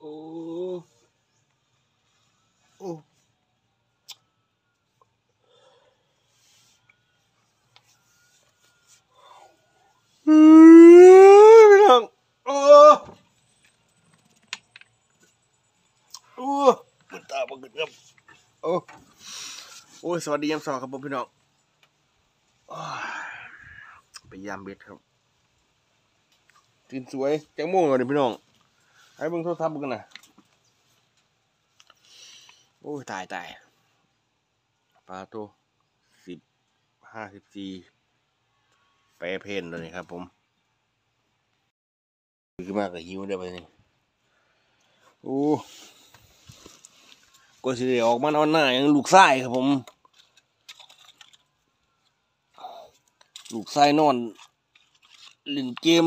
โอ้โอ้อืมพี่น้องโอ้โอ้ปวดตาบังเกิดครับโอ้โอ้ยสวัสดียามเช้าครับผมพี่น้องอ้ายไปยามเบ็ดครับตื่นสวยแจ้งโมงเลยพี่น้อง ให้เบิ่งโทรศัพท์เบิ่งกันนะโอ้ย ตายตายปลาตัวสิบห้าสิบสี่แปรเพนเลยครับผมคือมากกับหิวได้ไปนี่โอ้ก็สิได้ออกมานอนหน้าอย่างลูกไส้ครับผม ลูกไส้นอนเล่นเกม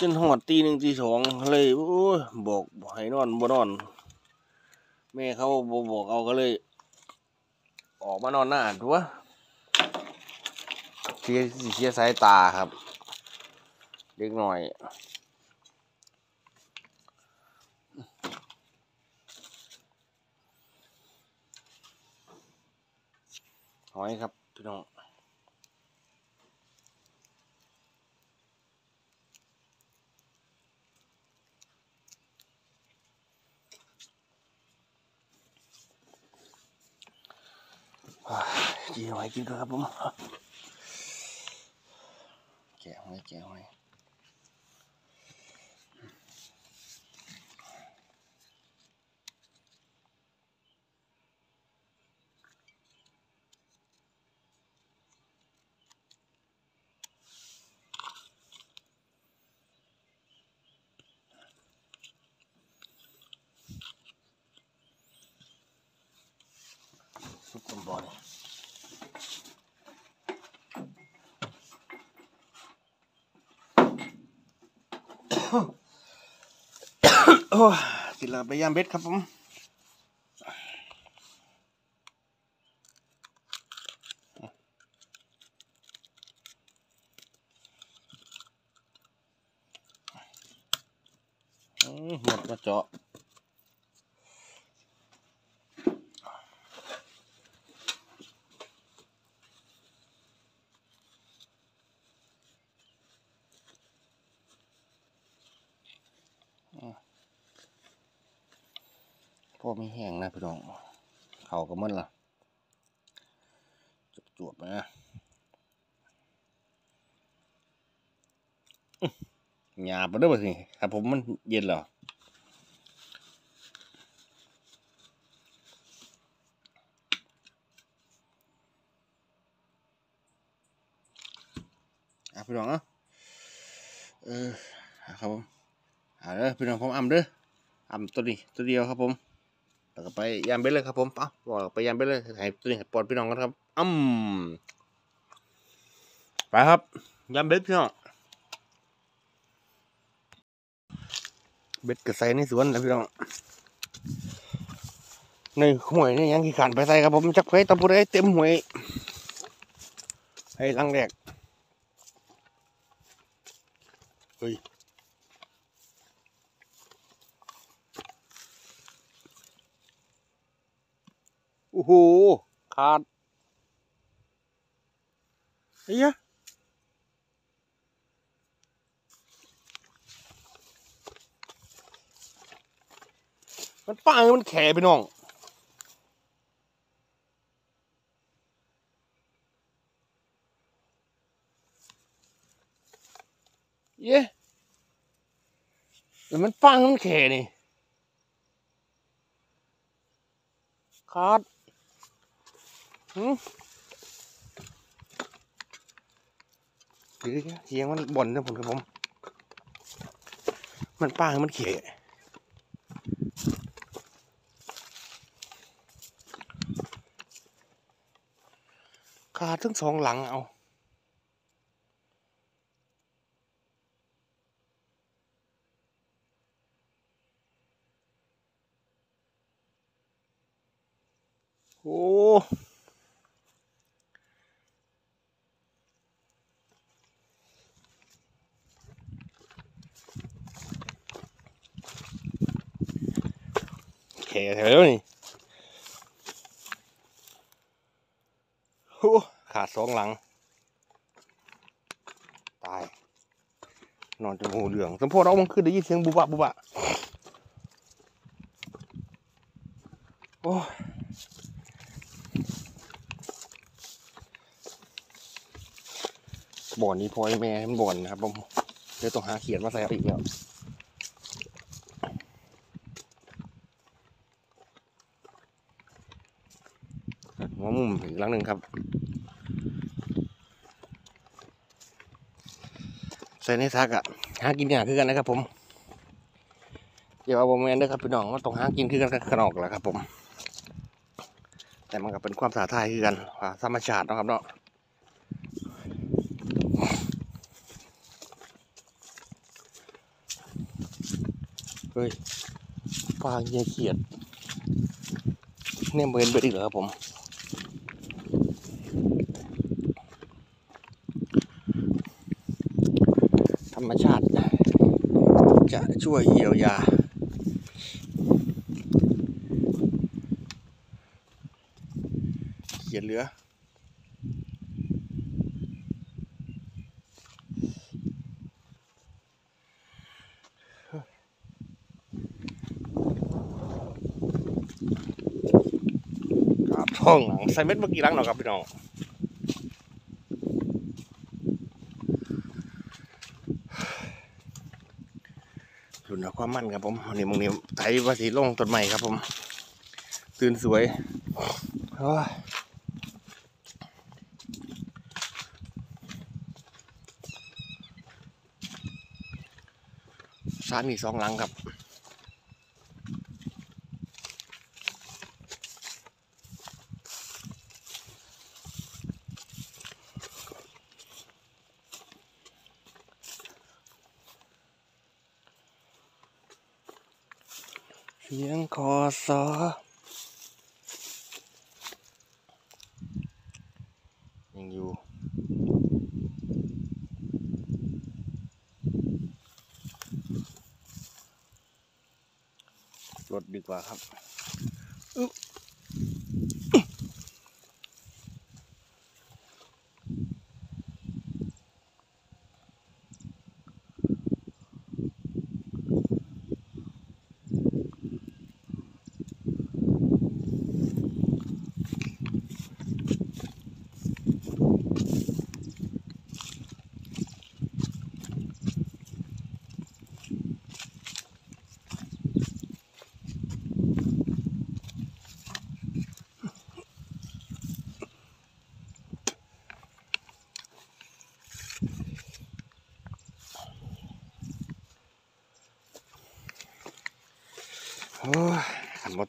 จนหอดตีหนึ่งตีสองเลยโอ้ยบอกให้นอนบ่นอน แม่เขาบบอกเอาก็เลย ออกมานอนหน้าทัวเสียเสียสายตาครับเด็กหน่อยหอยครับพี่น้อง จีหอยกินก่อนครับผมแกะหอยแกะหอยสุดต้นบ่อนี่ โอ้ยสิลาไปยามเบ็ดครับผมอืมหมดมาเจาะ พอไม่แห้งนะพี่น้องเขาก็มันละจบจวบนะหยาบไปด้วยบ่สิครับผมมันเย็นเหรออะพี่น้องเนาะเออครับผมอ่าเด้อพี่น้องผมอ่ำเด้ออ่ำตัวนี้ตัวเดียวครับผม แล้วก็ไปยามเบ็ดเลยครับผมเอาบอกไปยามเบ็ดเลยให้ตัวนี้ให้ปลอดพี่น้องกันครับอืมไปครับยามเบ็ดพี่น้องเบ็ดกระใสในสวนนะพี่น้องในห่วยนี่ยังขี้ขันไปใส่ครับผมจักไฟตะปูได้เต็มห่วยให้ลังแรกเฮ้ย โห ขาดเฮ้ยมันปังมันแข็ไปน้องเย้แต่มันปังมันแข็นี่ขาด หือเดี๋ยวเสียงมันบ่นนะผมครับผม มันป้ามันเขียขาดทั้งสองหลังเอา โอ้ ข่ แถวนี่โอ้ขาดสองหลัง ตาย นอนจนหูเหลือง สมโพธิเอามันขึ้นได้ยินเสียงบุบะบุบะโอ้บ่อนนี้พอยแม่มันบ่อนนะครับผมเดี๋ยวต้องหาเขียนมาใส่อาอีกแล้วหัวมุม อีกหลังหนึ่งครับ ใส่ในซักอะหากินอย่างคือกันนะครับผม เดี๋ยวเอาบอมแมนด้วยครับพี่น้องว่าต้องหากินคือกันกับขนอกแหละครับผม แต่มันก็เป็นความท้าทายคือกันว่าธรรมชาตินะครับเนาะเฮ้ยปลาเยี่ยเขียดเนี่ยเบนเบิร์ดอีกเหรอครับผม ธรรมชาติ จะ ช่วยเยียวยา เขียนเหลือครับท้องหลัง ใส่เม็ดเมื่อกี้หลังเนาะครับพี่น้อง รุ่นเอา ความมั่นครับผมวันนี้มงนี้ไถภาษีลงต้นใหม่ครับผม ตื่นสวยสารมีสองหลังครับ เสียงคอซอยังอยู่รถดีกว่าครับอึ๊บ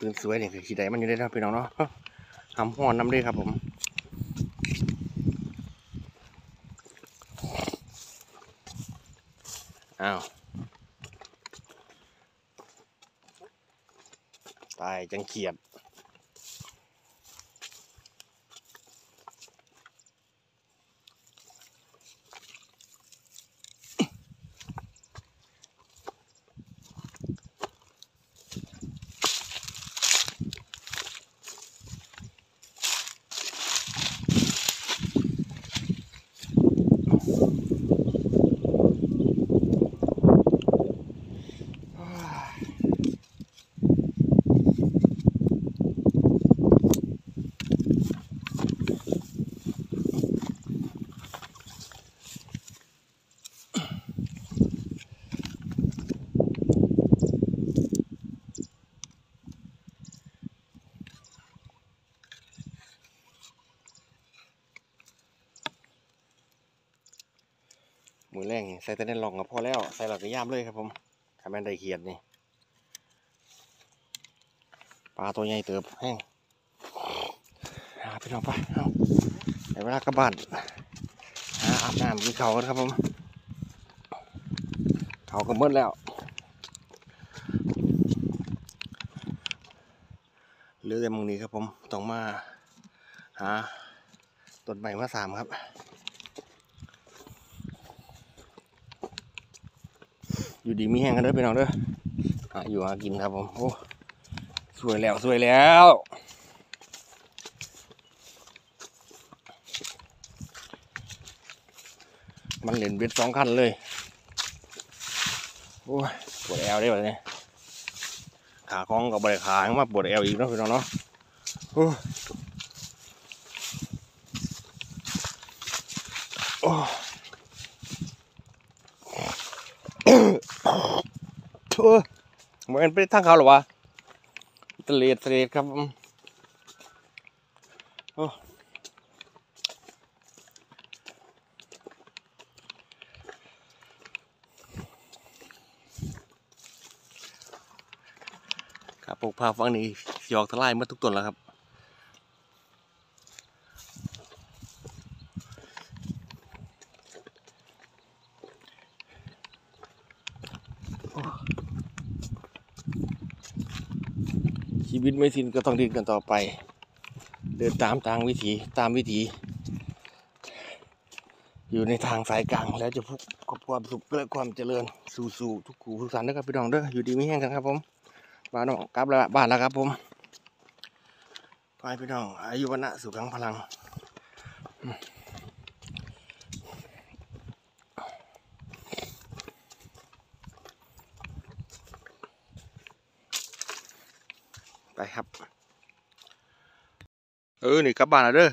ตื่นสวยนี่คือขี้ใดมันอยู่ได้นะพี่น้องเนาะทำห่อนน้ำด้ครับผมอ้าวตายจังเขียด มือแรงใส่แต่ในหลองก็พอแล้วใส่หลักก็ย่ามเลยครับผมทำแมนได้เขียดนี่ปลาตัวใหญ่เติบแห้งหาพี่น้องไปเอาในเวลากลับานหาอาบน้ำกินเขากันครับผมเขาก็หมืดแล้วเหลือแต่มึงนี้ครับผมต้องมาหาต้นใหม่มาสามครับ อยู่ดีมีแห้งกันเด้อพี่น้องเด้อหาอยู่หากินครับผมโอ้สวยแล้วสวยแล้วมันเหรียญเบ็ดสองคันเลย โอ้ยปวดแอวได้แบบนี้ขาคล้องกับบริขายังมาปวดแอวอีกนะพี่น้องเนาะโอ้ยโอ้ยโอ้ยมันไปทางเขาหรอวะทะเลทะเลครับโอ้ครับปลูกพาฟังนี้หยอกทลายเมื่อทุกต้นแล้วครับ ชีวิตไม่สิ้นก็ต้องดิ้นกันต่อไป เดินตามทางวิถีตามวิถี อยู่ในทางสายกลางแล้วจะพบกับความสุขและความเจริญสู่สู่ทุกขู่ทุกสันนะครับพี่น้องเด้ออยู่ดีไม่แห้งกันครับผมบ้านน้องกลับแล้วบ้านแล้วครับผมไปพี่น้องอายุวันนะสุขังพลังอืมไปครับ เออนี่กลับบ้านแล้วเด้อ